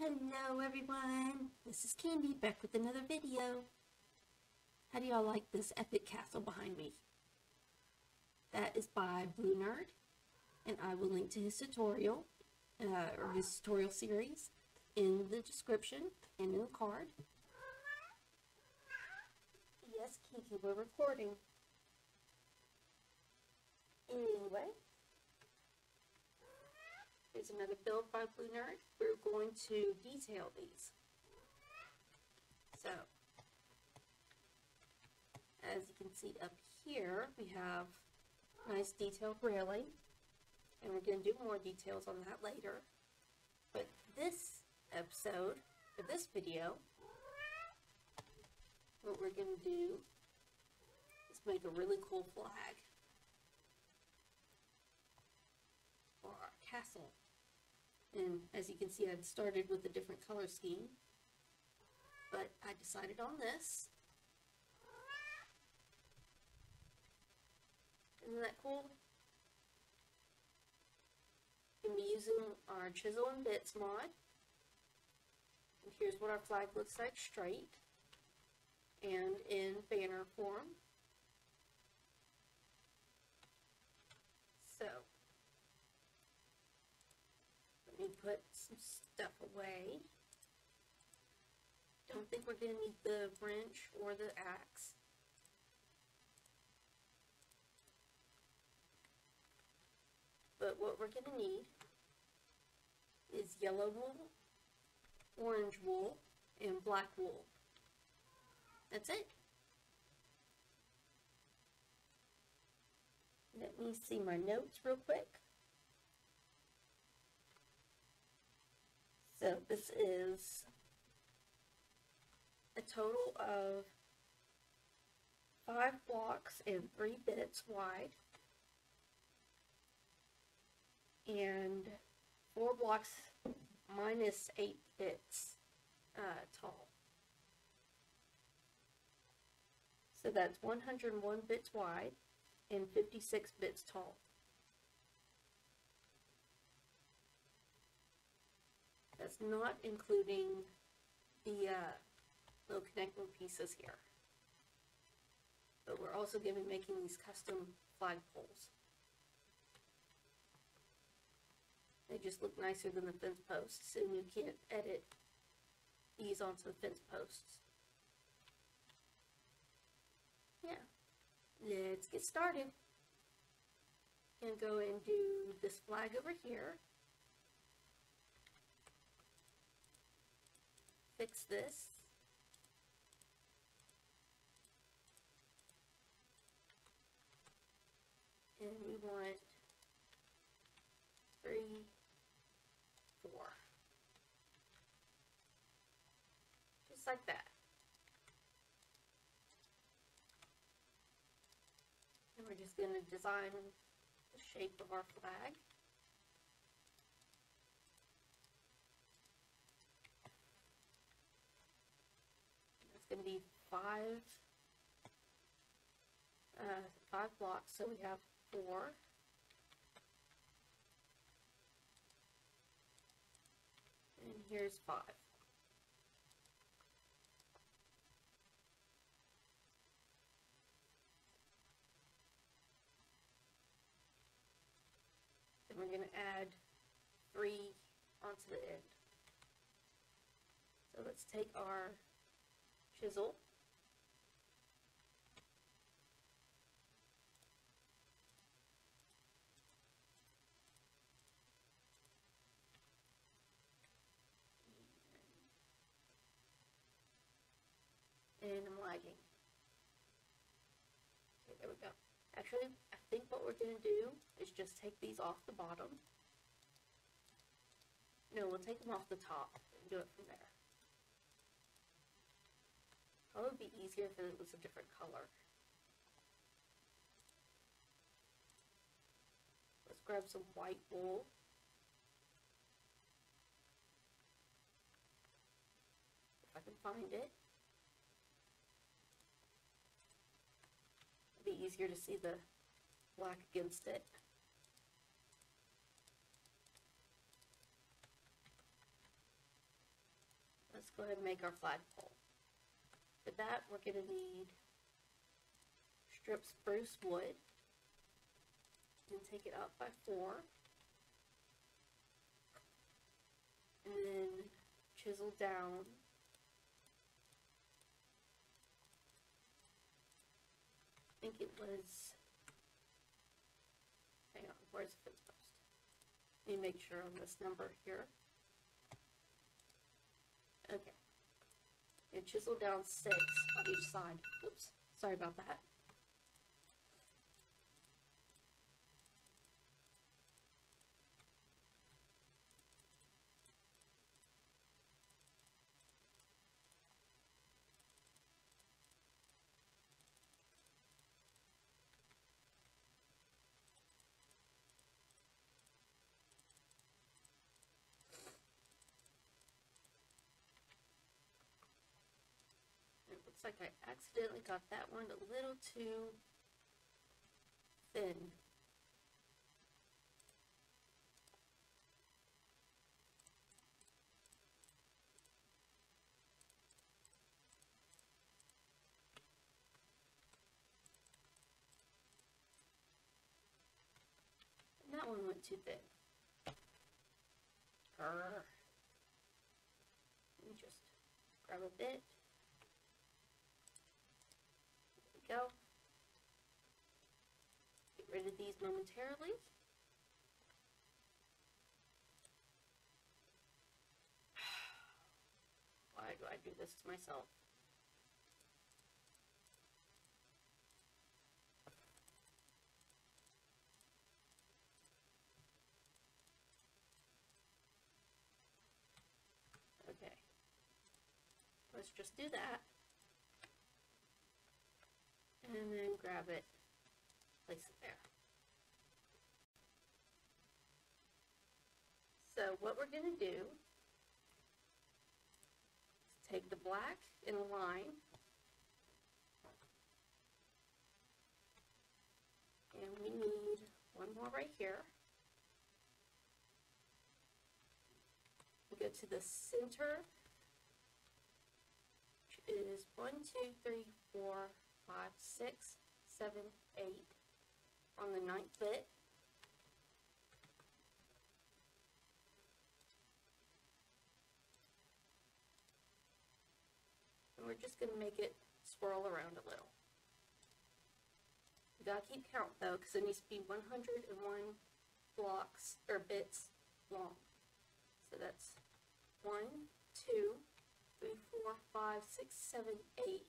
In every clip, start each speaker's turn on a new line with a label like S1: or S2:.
S1: Hello everyone, this is Candy back with another video. How do y'all like this epic castle behind me? That is by Bluenerd, and I will link to his tutorial, uh, or his tutorial series, in the description and in the card. Yes, Kiki, we're recording. Anyway, Here's another build by Bluenerd. We're going to detail these. So, as you can see up here, we have nice detailed railing. And we're going to do more details on that later. But this episode, for this video, what we're going to do is make a really cool flag for our castle. And as you can see, I'd started with a different color scheme, but I decided on this. Isn't that cool? i be using our chisel and bits mod. And here's what our flag looks like straight and in banner form. me put some stuff away. Don't think we're going to need the wrench or the axe. But what we're going to need is yellow wool, orange wool, and black wool. That's it. Let me see my notes real quick. So this is a total of five blocks and three bits wide and four blocks minus eight bits uh, tall. So that's 101 bits wide and 56 bits tall. That's not including the uh, little connecting pieces here. But we're also going to be making these custom flagpoles. They just look nicer than the fence posts, and you can't edit these on some fence posts. Yeah, let's get started. And go and do this flag over here. fix this. And we want three, four. Just like that. And we're just going to design the shape of our flag. going to be five, uh, five blocks, so we have four. And here's five. Then we're going to add three onto the end. So let's take our chisel. And I'm lagging. Okay, there we go. Actually, I think what we're going to do is just take these off the bottom. No, we'll take them off the top and do it from there would be easier if it was a different color. Let's grab some white wool. If I can find it. it would be easier to see the black against it. Let's go ahead and make our flagpole. For that, we're going to need strip spruce wood and take it up by four. And then chisel down I think it was, hang on, where's the fence post? Let me make sure on this number here. Okay and chisel down six on each side. Oops, sorry about that. Looks like I accidentally got that one a little too thin. And that one went too thin. Grr. Let me just grab a bit. go. Get rid of these momentarily. Why do I do this to myself? Okay. Let's just do that and then grab it, place it there. So what we're going to do is take the black in a line and we need one more right here. We go to the center, which is one, two, three, four, five, six, seven, eight on the ninth bit. And we're just going to make it swirl around a little. You gotta keep count though, because it needs to be 101 blocks or bits long. So that's one, two, three, four, five, six, seven, eight.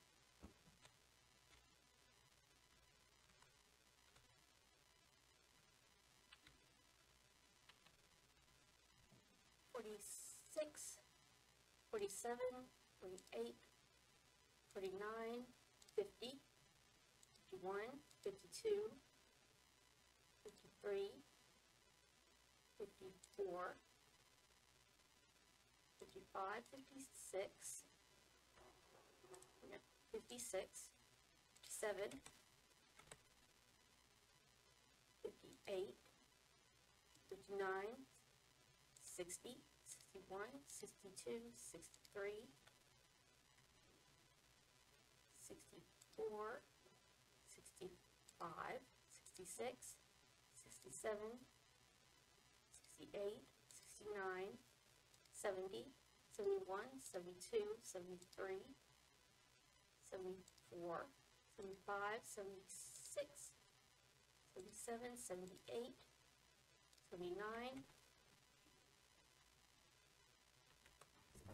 S1: 46, 47, 48, 49, 50, 51, 52, 53, 54, 55, 56, 56, 57, 58, 59, 60, 61, 62, 63, 64, 65, 66, 67, 68, 69, 70, 71, 72, 73, 74, 75, 76, 77, 78, 79,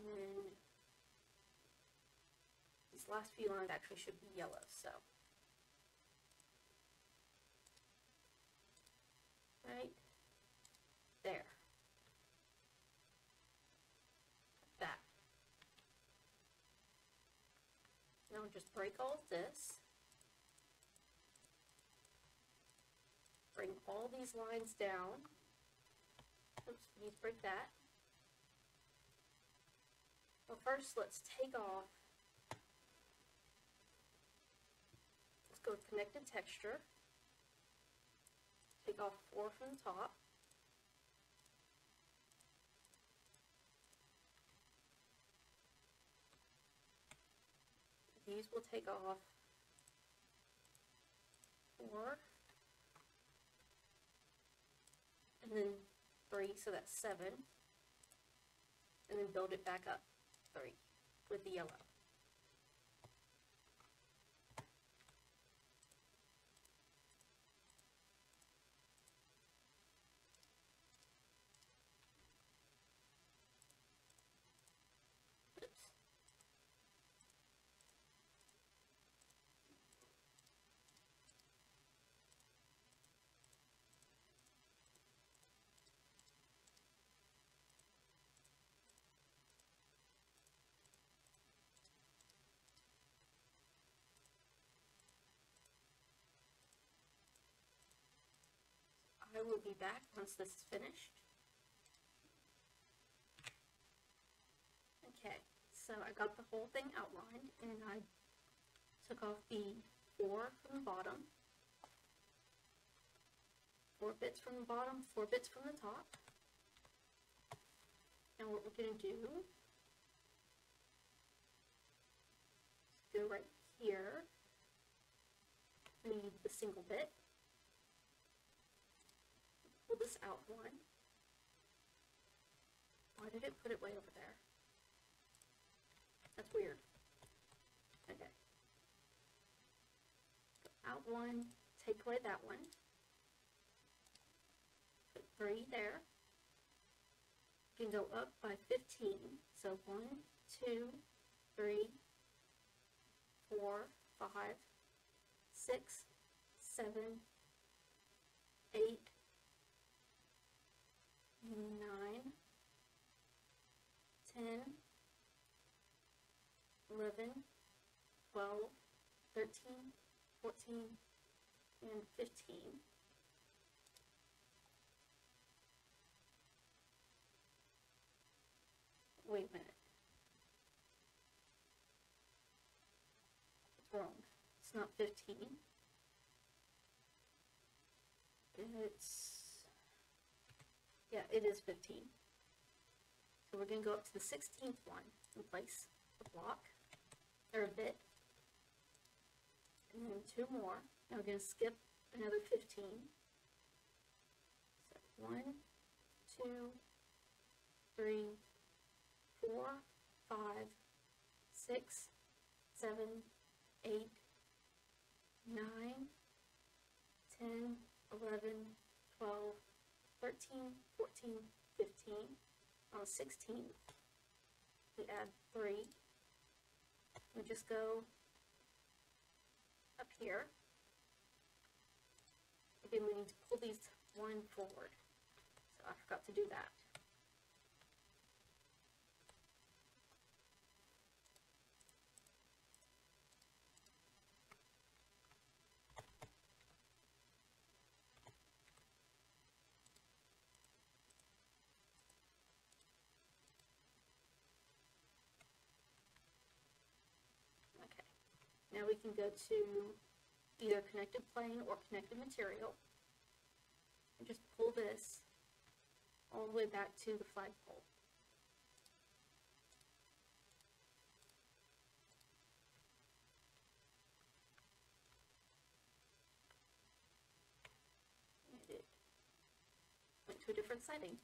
S1: And then these last few lines actually should be yellow, so. Right there. Like that. Now just break all this. Bring all these lines down. Oops, we need to break that. Well, first let's take off. Let's go with connected texture. Take off four from the top. These will take off four and then three, so that's seven, and then build it back up three with the yellow. I will be back once this is finished. Okay, so I got the whole thing outlined and I took off the four from the bottom, four bits from the bottom, four bits from the top. And what we're going to do is go right here, we need the single bit, out one. Why did it put it way over there? That's weird. Okay. out one, take away that one. Put three there. You can go up by 15. So one, two, three, four, five, six, seven, eight, nine, ten, eleven, twelve, thirteen, fourteen, and fifteen. Wait a minute. It's wrong. It's not 15. It's yeah, it is 15. So we're going to go up to the 16th one and place a block or a bit. And then two more. Now we're going to skip another 15. So one, two, three, four, five, six, seven, eight, nine, ten, eleven, twelve. 13, 14, 15, on uh, 16, we add 3. We just go up here. Again, we need to pull these one forward. So I forgot to do that. we can go to either connected plane or connected material and just pull this all the way back to the flagpole. Went to a different setting.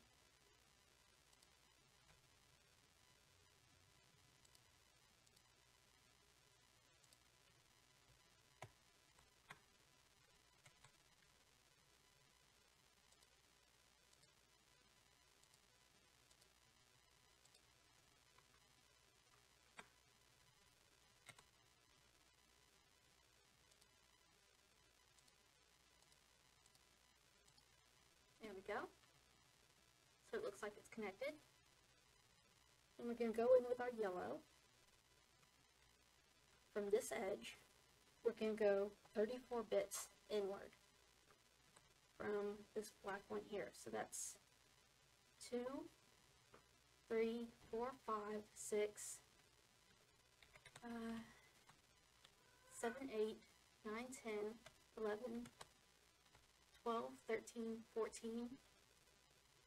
S1: go. So it looks like it's connected. And we're going to go in with our yellow. From this edge, we're going to go 34 bits inward from this black one here. So that's 2, 3, 4, 5, 6, uh, 7, 8, 9, 10, 11, 12, 13, 14,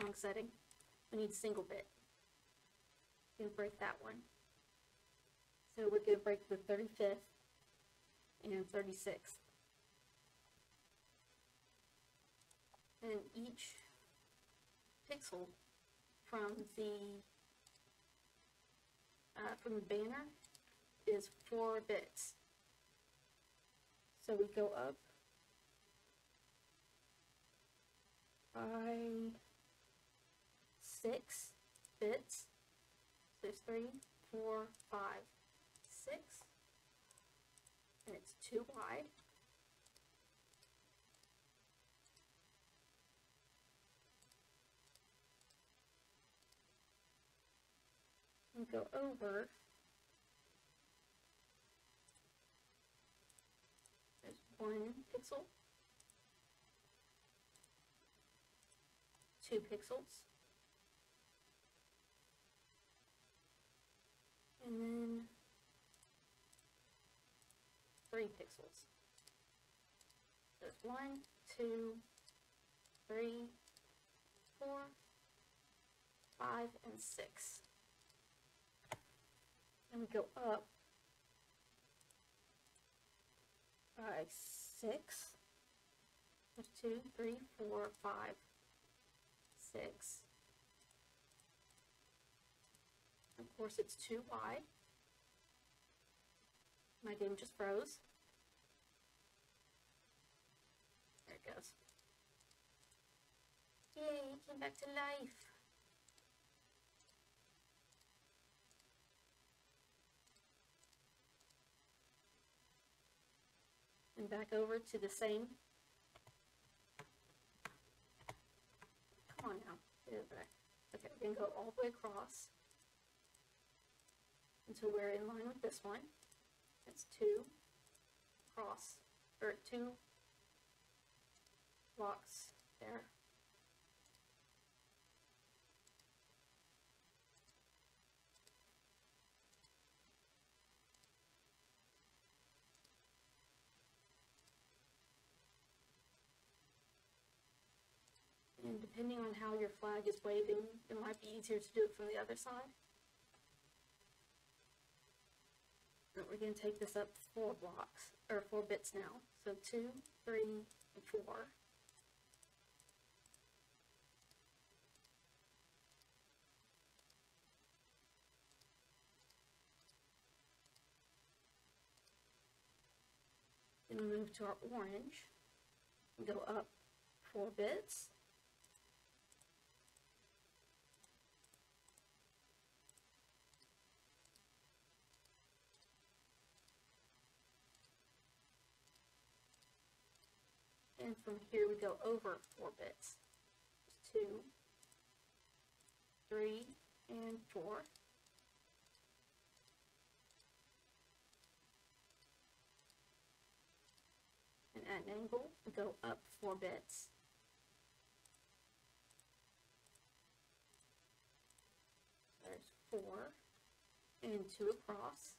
S1: Wrong setting. We need single bit. We're going to break that one. So we're going to break the 35th and 36th. And each pixel from the uh, from the banner is 4 bits. So we go up by six bits. So there's three, four, five, six. And it's two wide. And go over. There's one pixel. Two pixels. and then three pixels. So it's one, two, three, four, five, and six. And we go up by six. Two, three, four, five, six, Of course, it's too wide. My game just froze. There it goes. Yay, it came back to life. And back over to the same. Come on now, Okay, we're going to go all the way across. So we're in line with this one. That's 2 cross, or 2 blocks there. And depending on how your flag is waving, it might be easier to do it from the other side. we're going to take this up four blocks, or four bits now. So two, three, and four. Then we move to our orange, go up four bits, and from here we go over four bits. Two, three, and four. And at an angle, we go up four bits. There's four and two across.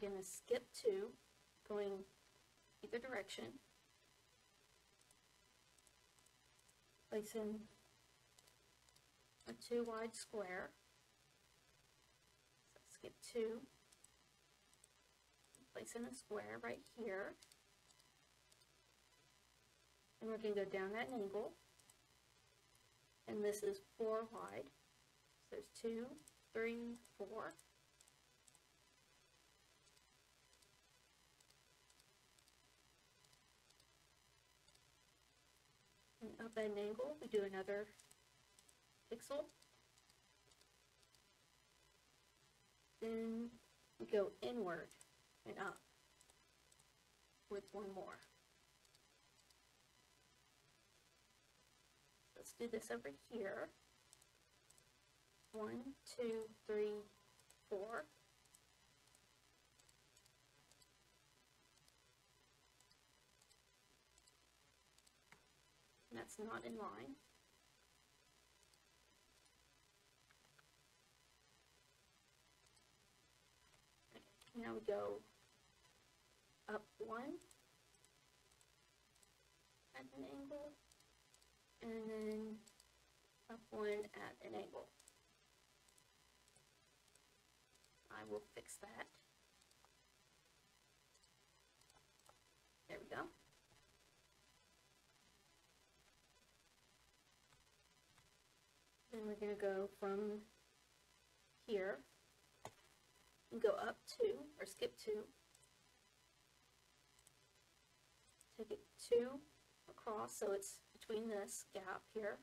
S1: going to skip two, going either direction, placing a two wide square, so skip two, placing a square right here, and we're going to go down that angle, and this is four wide, so there's two, three, four, and up at an angle, we do another pixel. Then we go inward and up with one more. Let's do this over here. One, two, three, four. that's not in line. Now we go up one at an angle, and then up one at an angle. I will fix that. and we're going to go from here and go up two or skip two. Take it two across so it's between this gap here.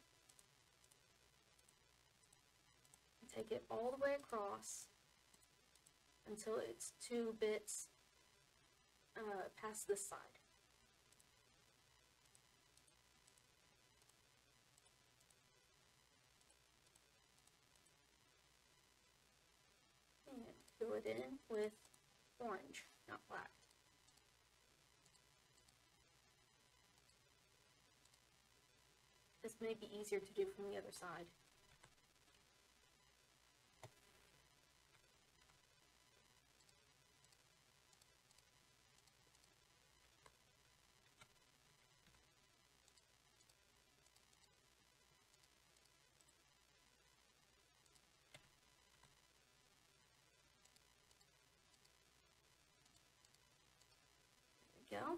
S1: And take it all the way across until it's two bits uh, past this side. fill it in with orange, not black. This may be easier to do from the other side. go.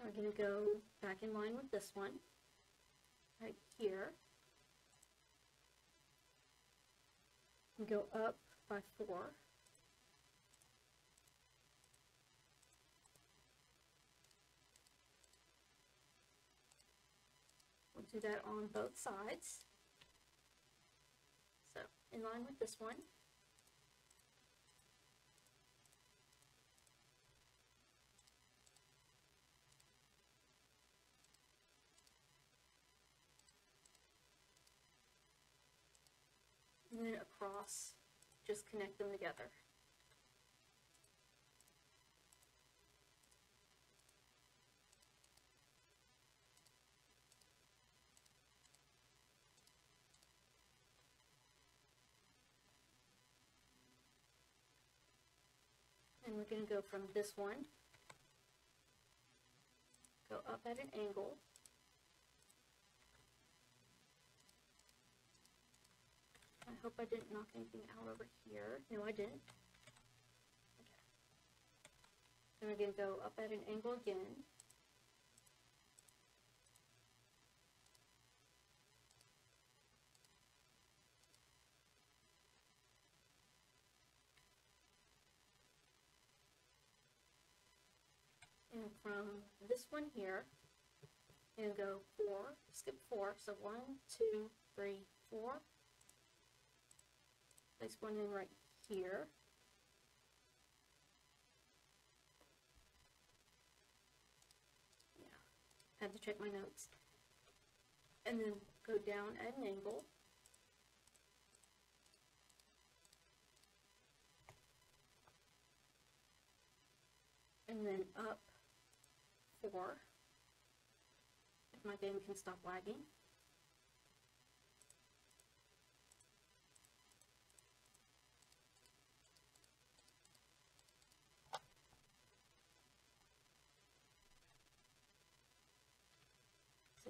S1: We're going to go back in line with this one, right here. And go up by four. We'll do that on both sides. So in line with this one. and then across, just connect them together. And we're going to go from this one, go up at an angle, I hope I didn't knock anything out over here. No, I didn't. Okay. Then we're going to go up at an angle again. And from this one here, and go four, skip four, so one, two, three, four, place one in right here. Yeah, I have to check my notes. And then go down at an angle. And then up four. If my game can stop lagging.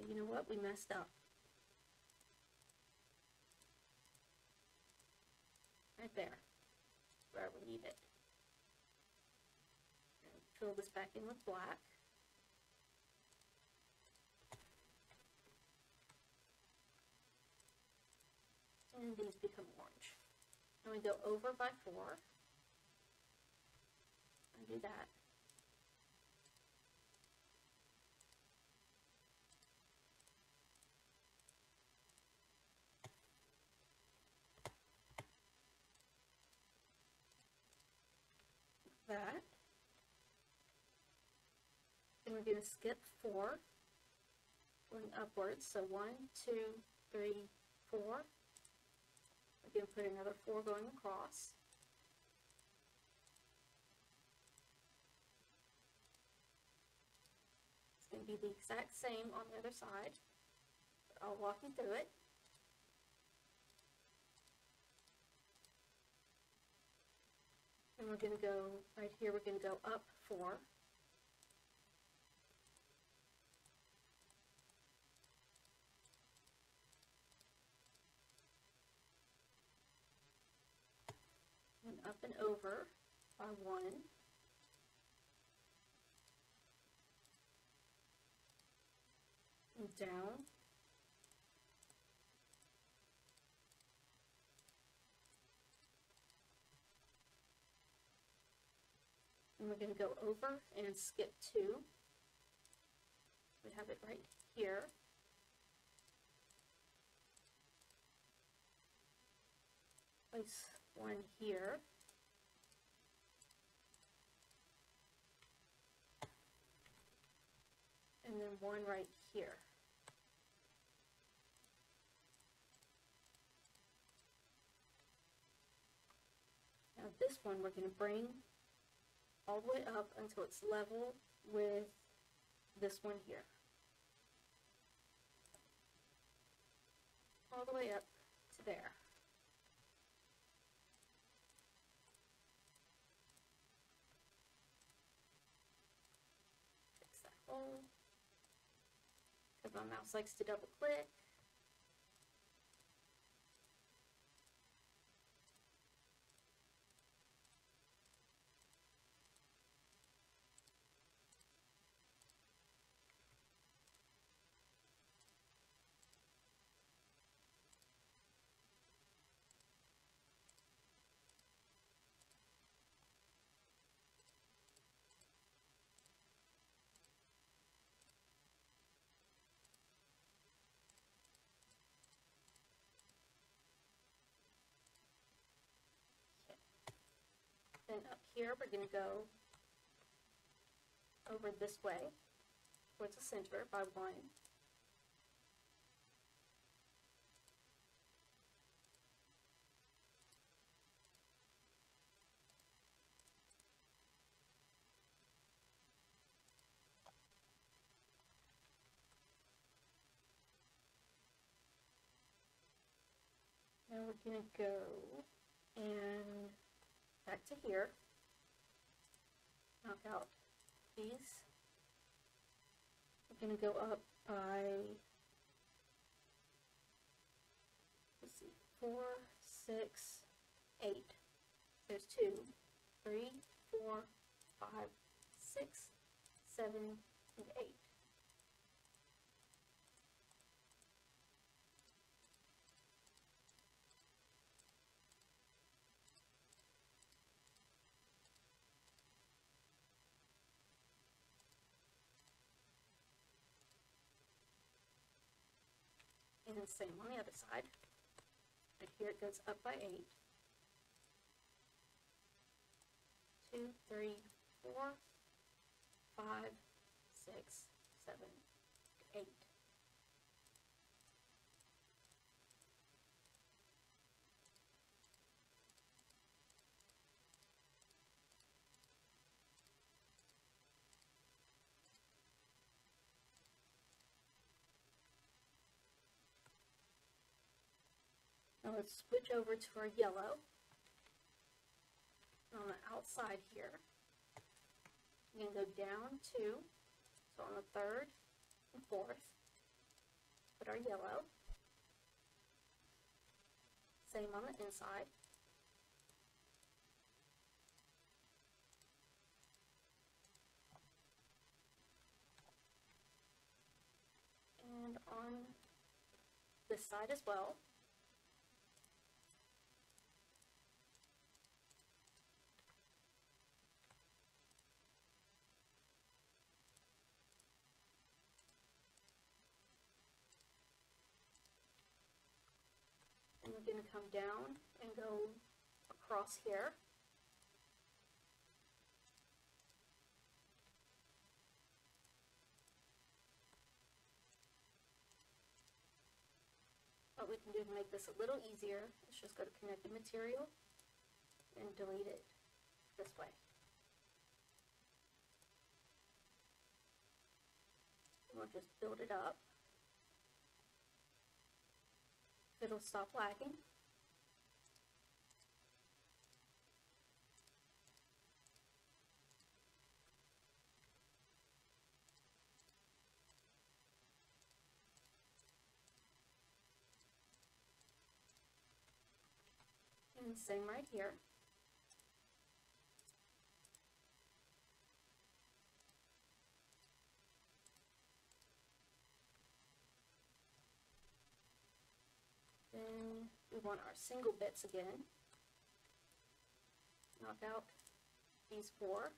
S1: you know what, we messed up. Right there, where we need it. And fill this back in with black. And these become orange. And we go over by four. And do that. we're going to skip four going upwards. So one, two, three, four. We're going to put another four going across. It's going to be the exact same on the other side. I'll walk you through it. And we're going to go, right here, we're going to go up four. and over by one. And down. And we're going to go over and skip two. We have it right here. Place one here. and then one right here. Now this one we're going to bring all the way up until it's level with this one here. All the way up to there. Fix that hole because my mouse likes to double click. Then up here, we're going to go over this way towards the center by one. Now we're going to go and back to here. Knock out these. I'm going to go up by, let's see, four, six, eight. There's two, three, four, five, six, seven, and eight. same on the other side. And here it goes up by 8. 2, 3, 4, 5, 6, 7, let's switch over to our yellow on the outside here. I'm going to go down two, so on the third and fourth, put our yellow. Same on the inside. And on this side as well. going to come down and go across here. What we can do to make this a little easier is just go to connected material and delete it this way. We'll just build it up it'll stop lagging. And same right here. want our single bits again. Knock out these four.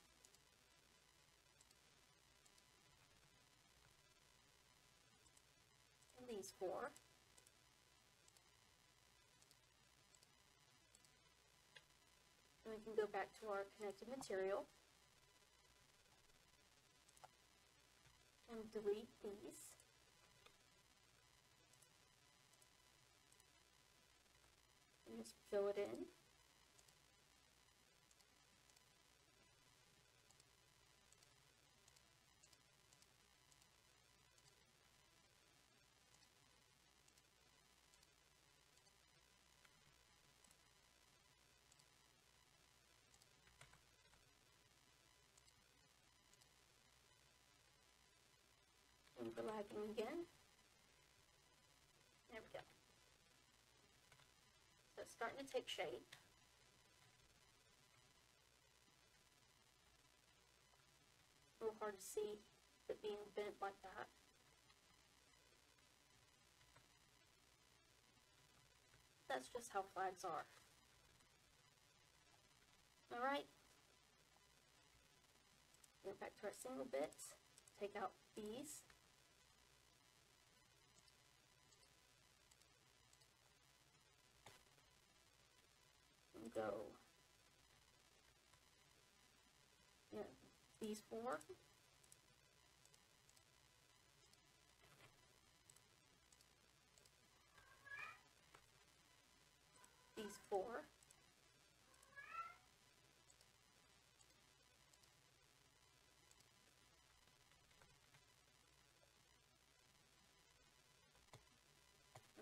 S1: And these four. And we can go back to our connected material and delete these. just fill it in. and for lagging again. starting to take shape. A little hard to see it being bent like that. That's just how flags are. Alright. Go back to our single bits. Take out these go. Yeah, these four. These four.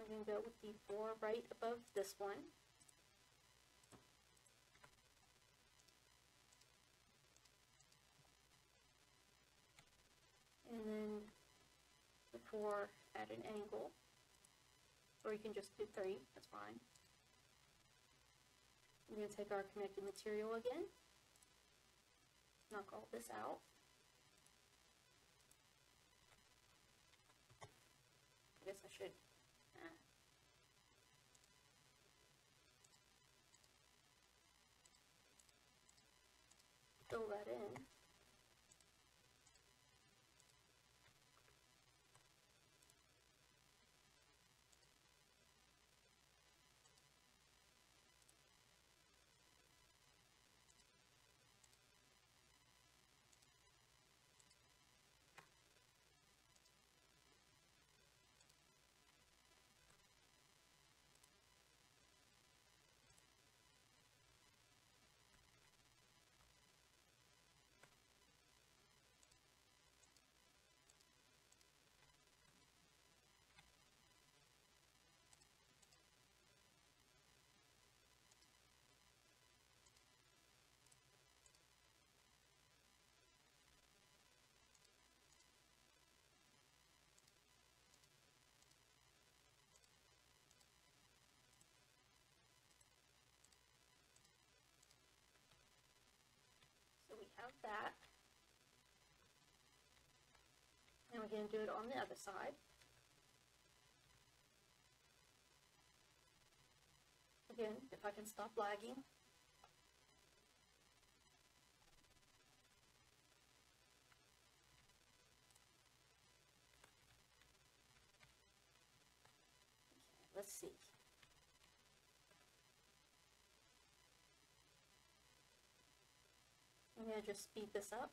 S1: I'm going to go with the four right above this one. four at an angle, or you can just do three, that's fine. I'm going to take our connected material again, knock all this out. I guess I should uh, fill that in. have that. And we're going to do it on the other side. Again, if I can stop lagging. let's see. to just speed this up.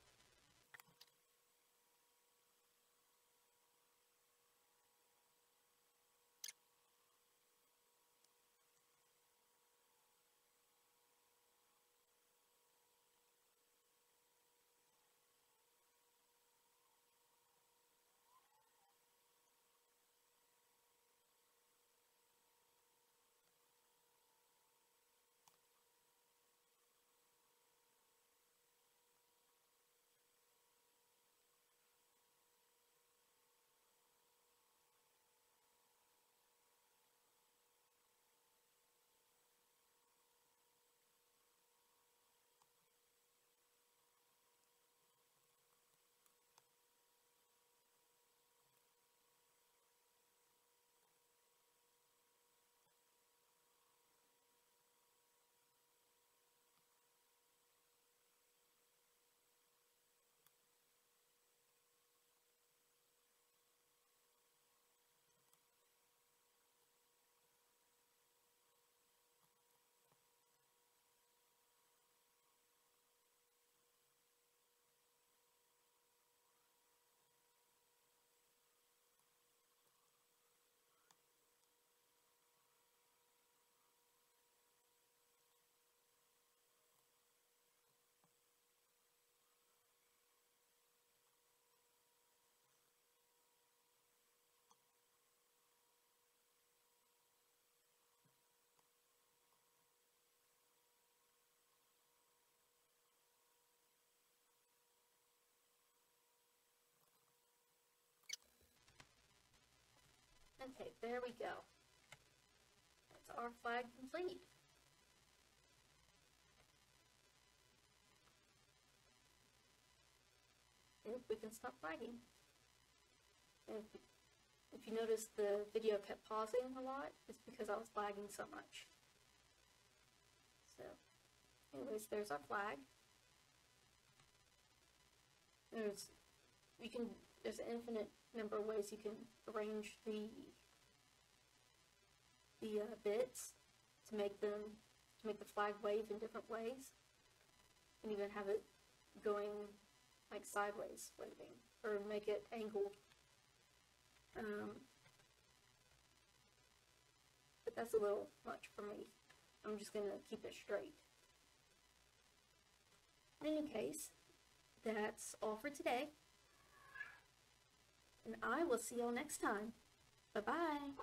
S1: Okay, there we go. That's our flag complete. And we can stop fighting. if you notice the video kept pausing a lot, it's because I was lagging so much. So, anyways, there's our flag. There's, you can, there's an infinite number of ways you can arrange the the uh, bits to make them, to make the flag wave in different ways, and even have it going like sideways waving, or make it angled. Um, but that's a little much for me. I'm just going to keep it straight. In any case, that's all for today. And I will see y'all next time. Bye-bye.